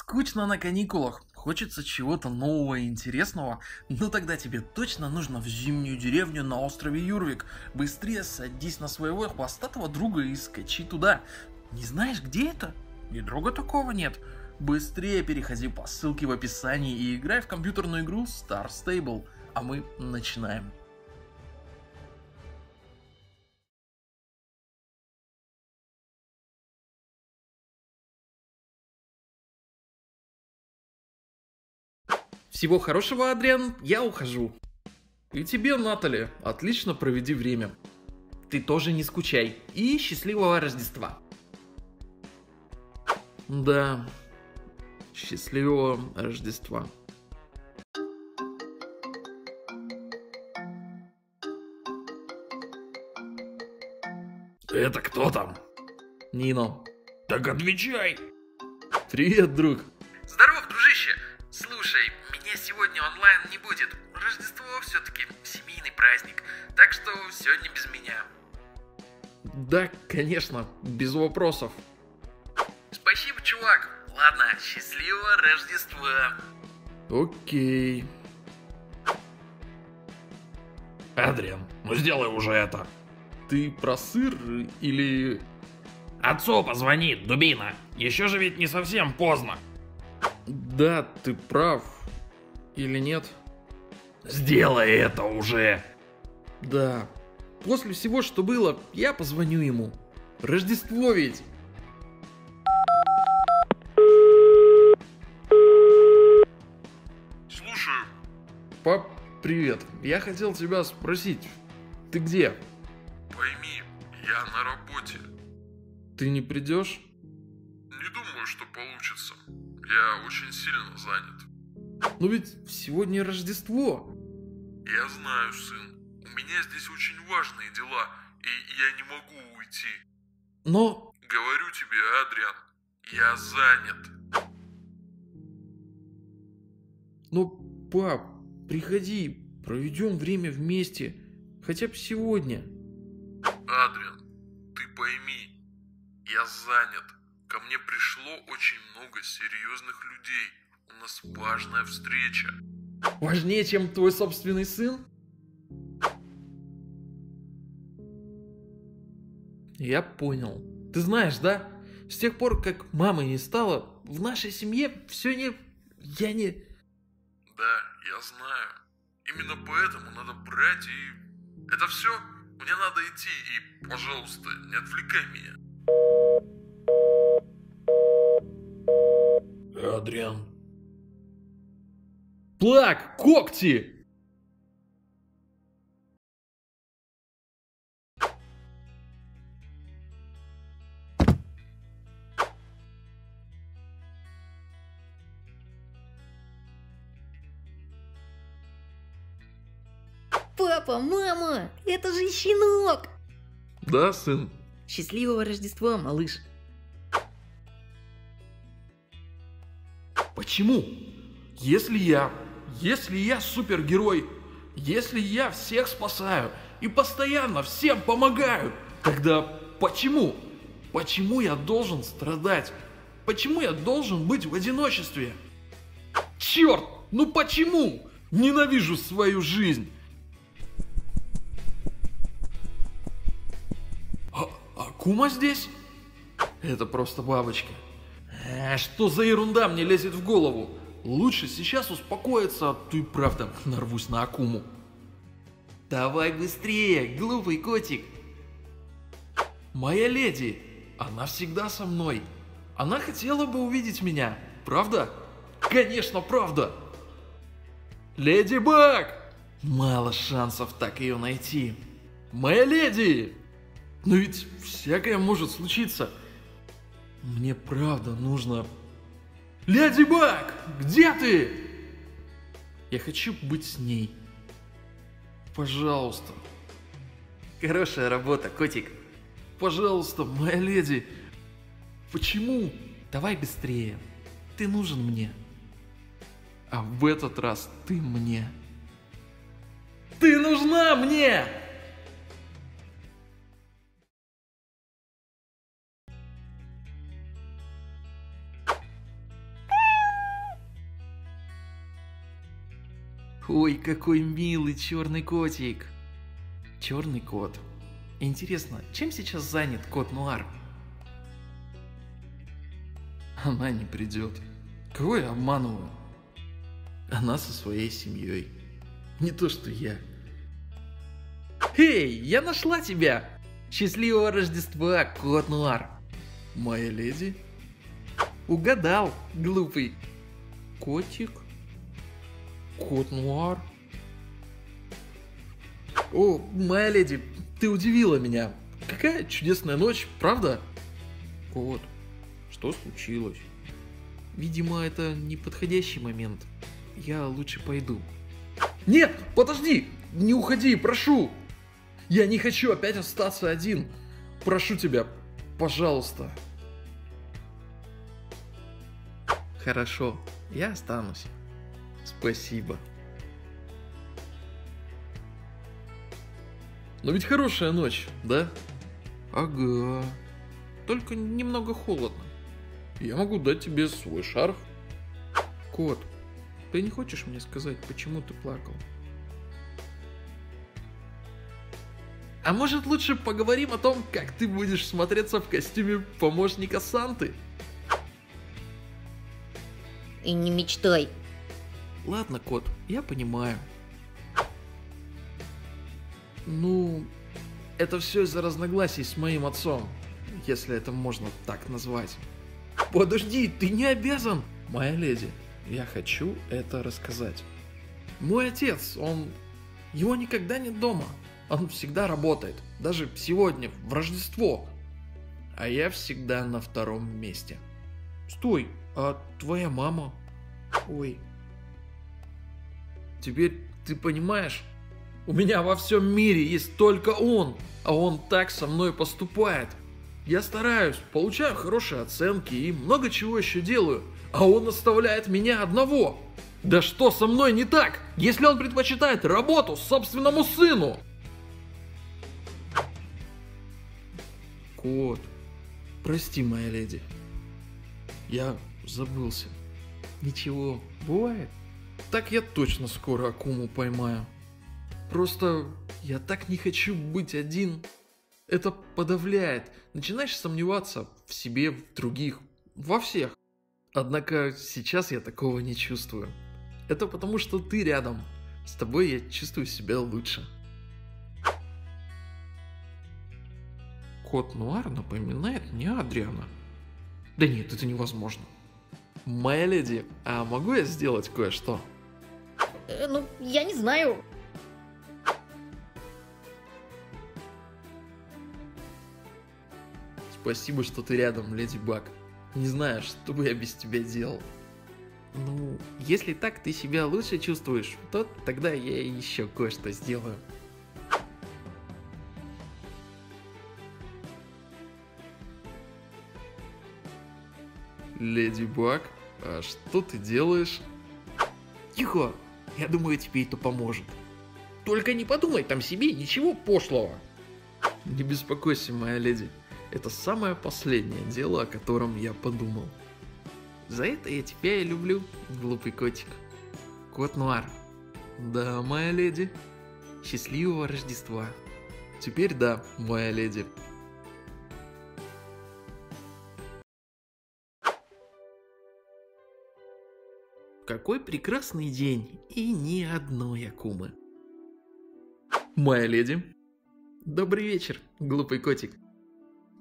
Скучно на каникулах, хочется чего-то нового и интересного, но тогда тебе точно нужно в зимнюю деревню на острове Юрвик. Быстрее садись на своего хвостатого друга и скачи туда. Не знаешь, где это? И друга такого нет. Быстрее переходи по ссылке в описании и играй в компьютерную игру Star Stable. А мы начинаем. Всего хорошего, Адриан, я ухожу. И тебе, Натали, отлично проведи время. Ты тоже не скучай. И счастливого Рождества. Да, счастливого Рождества. Это кто там? Нино. Так отвечай. Привет, друг. Будет. Рождество все-таки семейный праздник. Так что сегодня без меня. Да, конечно, без вопросов. Спасибо, чувак. Ладно, счастливого Рождества. Окей. Адриан, ну сделай уже это. Ты про сыр или... Отцу позвони, дубина. Еще же ведь не совсем поздно. Да, ты прав. Или нет? Сделай это уже. Да. После всего, что было, я позвоню ему. Рождество ведь. Слушаю. Пап, привет. Я хотел тебя спросить. Ты где? Пойми, я на работе. Ты не придешь? Не думаю, что получится. Я очень сильно занят. Ну ведь сегодня Рождество. Я знаю, сын. У меня здесь очень важные дела, и я не могу уйти. Но... Говорю тебе, Адриан, я занят. Ну, пап, приходи, проведем время вместе. Хотя бы сегодня. Адриан, ты пойми, я занят. Ко мне пришло очень много серьезных людей. У нас важная встреча. Важнее, чем твой собственный сын? Я понял. Ты знаешь, да? С тех пор, как мамы не стало, в нашей семье все не... Я не... Да, я знаю. Именно поэтому надо брать и... Это все? Мне надо идти и, пожалуйста, не отвлекай меня. Адриан. Плак, когти! Папа, мама, это же щенок! Да, сын? Счастливого Рождества, малыш. Почему? Если я, если я супергерой, если я всех спасаю и постоянно всем помогаю, тогда почему? Почему я должен страдать? Почему я должен быть в одиночестве? Черт, ну почему? Ненавижу свою жизнь. А, Акума здесь? Это просто бабочка. А, что за ерунда мне лезет в голову? Лучше сейчас успокоиться, а то и правда нарвусь на Акуму. Давай быстрее, глупый котик. Моя леди, она всегда со мной. Она хотела бы увидеть меня, правда? Конечно, правда. Леди Баг! Мало шансов так ее найти. Моя леди! Но ведь всякое может случиться. Мне правда нужно... Леди Баг, где ты? Я хочу быть с ней. Пожалуйста. Хорошая работа, котик. Пожалуйста, моя леди. Почему? Давай быстрее. Ты нужен мне. А в этот раз ты мне. Ты нужна мне! Ой, какой милый черный котик. Черный кот. Интересно, чем сейчас занят кот Нуар? Она не придет. Кого я обманываю? Она со своей семьей. Не то, что я. Эй, я нашла тебя! Счастливого Рождества, кот Нуар! Моя леди? Угадал, глупый. Котик? Кот Нуар? О, моя леди, ты удивила меня. Какая чудесная ночь, правда? Кот, что случилось? Видимо, это неподходящий момент. Я лучше пойду. Нет, подожди! Не уходи, прошу! Я не хочу опять остаться один. Прошу тебя, пожалуйста. Хорошо, я останусь. Спасибо. Но ведь хорошая ночь, да? Ага. Только немного холодно. Я могу дать тебе свой шарф. Кот, ты не хочешь мне сказать, почему ты плакал? А может лучше поговорим о том, как ты будешь смотреться в костюме помощника Санты? И не мечтай. Ладно, кот, я понимаю. Ну, это все из-за разногласий с моим отцом, если это можно так назвать. Подожди, ты не обязан, моя леди. Я хочу это рассказать. Мой отец, он... Его никогда нет дома. Он всегда работает. Даже сегодня, в Рождество. А я всегда на втором месте. Стой, а твоя мама? Ой. Теперь ты понимаешь? У меня во всем мире есть только он, а он так со мной поступает. Я стараюсь, получаю хорошие оценки и много чего еще делаю, а он оставляет меня одного. Да что со мной не так, если он предпочитает работу собственному сыну? Кот, прости, моя леди. Я забылся. Ничего, бывает. Так я точно скоро Акуму поймаю. Просто я так не хочу быть один. Это подавляет. Начинаешь сомневаться в себе, в других, во всех. Однако сейчас я такого не чувствую. Это потому, что ты рядом. С тобой я чувствую себя лучше. Кот Нуар напоминает мне Адриана. Да нет, это невозможно. Моя леди, а могу я сделать кое-что? Э, ну, я не знаю. Спасибо, что ты рядом, леди Баг. Не знаю, что бы я без тебя делал. Ну, если так ты себя лучше чувствуешь, то тогда я еще кое-что сделаю. Леди Баг, а что ты делаешь? Тихо, я думаю, тебе это поможет. Только не подумай там себе ничего пошлого. Не беспокойся, моя леди. Это самое последнее дело, о котором я подумал. За это я тебя и люблю, глупый котик. Кот Нуар. Да, моя леди. Счастливого Рождества. Теперь да, моя леди. Какой прекрасный день и ни одной Акумы. Моя леди. Добрый вечер, глупый котик.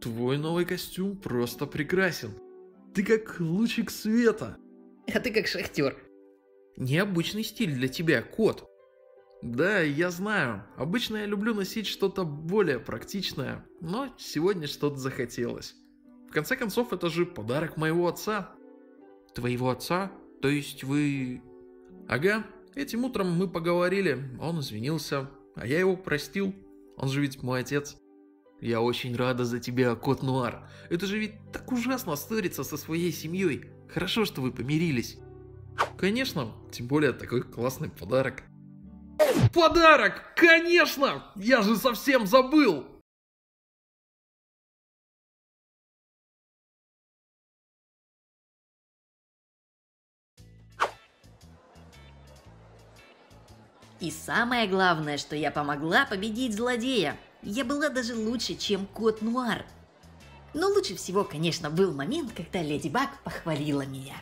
Твой новый костюм просто прекрасен. Ты как лучик света. А ты как шахтер. Необычный стиль для тебя, кот. Да, я знаю. Обычно я люблю носить что-то более практичное, но сегодня что-то захотелось. В конце концов, это же подарок моего отца. Твоего отца? То есть вы... Ага, этим утром мы поговорили, он извинился, а я его простил. Он же ведь мой отец. Я очень рада за тебя, кот Нуар. Это же ведь так ужасно ссориться со своей семьей. Хорошо, что вы помирились. Конечно, тем более такой классный подарок. Подарок! Конечно! Я же совсем забыл! И самое главное, что я помогла победить злодея. Я была даже лучше, чем кот Нуар. Но лучше всего, конечно, был момент, когда Леди Баг похвалила меня.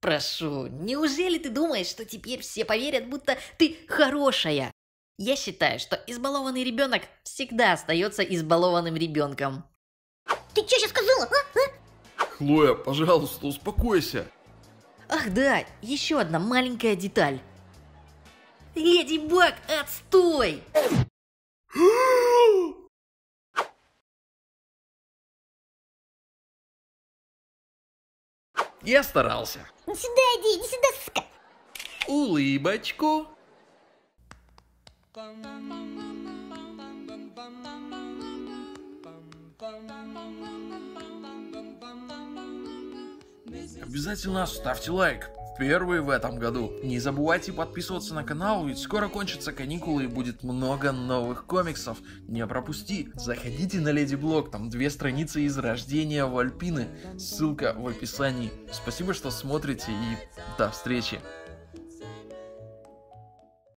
Прошу, неужели ты думаешь, что теперь все поверят, будто ты хорошая? Я считаю, что избалованный ребенок всегда остается избалованным ребенком. Ты что сейчас сказала, а? а? Хлоя, пожалуйста, успокойся. Ах да, еще одна маленькая деталь. Леди Баг, отстой! Я старался. Сюда иди, иди сюда, сука. Улыбочку. Обязательно ставьте лайк. Первый в этом году. Не забывайте подписываться на канал, ведь скоро кончатся каникулы и будет много новых комиксов. Не пропусти. Заходите на Леди Блог, там две страницы из рождения Вальпины. Ссылка в описании. Спасибо, что смотрите и до встречи.